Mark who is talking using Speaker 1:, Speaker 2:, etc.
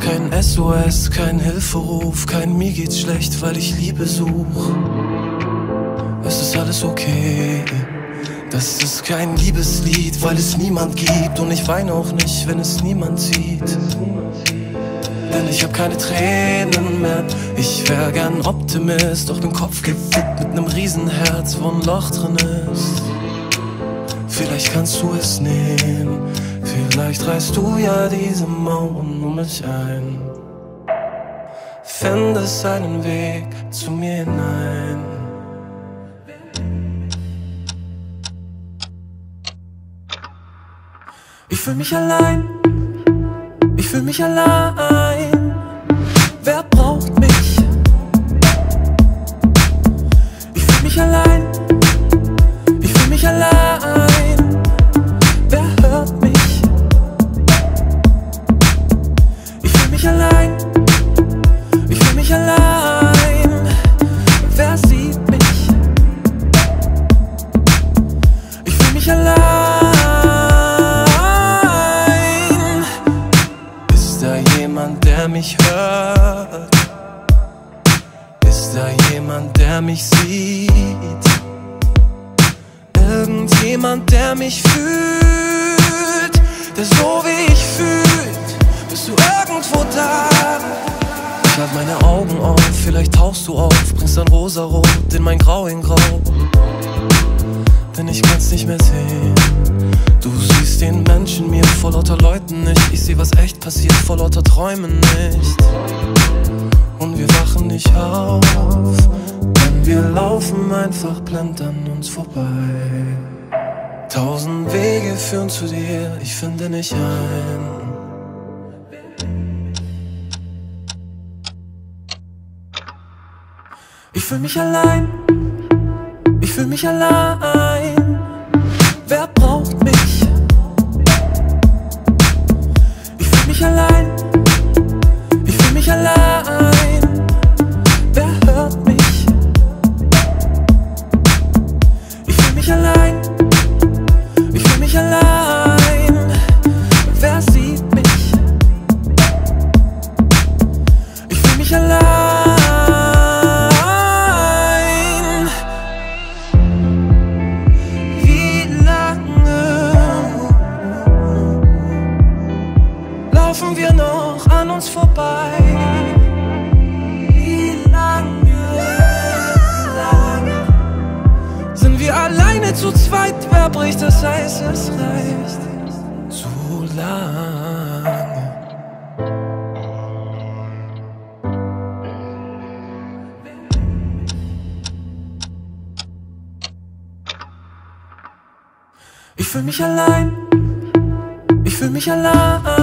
Speaker 1: Kein SOS, kein Hilferuf, kein mir geht's schlecht, weil ich Liebe such. Es ist alles okay. Das ist kein Liebeslied, weil es niemand gibt. Und ich weine auch nicht, wenn es niemand sieht. Denn ich hab keine Tränen mehr. Ich wär gern Optimist, doch bin Kopf gefickt mit nem Riesenherz, wo ein Loch drin ist. Vielleicht kannst du es nehmen. Vielleicht reißt du ja diese Mauern um mich ein. Findest einen Weg zu mir hinein. Ich fühl mich allein, ich fühl mich allein. Wer braucht mich hört? Ist da jemand, der mich sieht? Irgendjemand, der mich fühlt, der so wie ich fühlt. Bist du irgendwo da? Ich halt meine Augen auf, vielleicht tauchst du auf, bringst dein Rosarot in mein Grau in Grau. Denn ich kann's nicht mehr sehen. Du siehst den Menschen mir vor lauter Leuten nicht. Ich seh, was echt passiert, vor lauter Träumen nicht. Und wir wachen nicht auf, denn wir laufen einfach blind an uns vorbei. Tausend Wege führen zu dir, ich finde nicht ein. Ich fühl mich allein, ich fühl mich allein. Allein, ich fühl mich allein. Wer sieht mich? Ich fühl mich allein. Wie lange laufen wir noch an uns vorbei? Bricht das Eis? Es reicht zu lange. Ich fühl mich allein, ich fühl mich allein.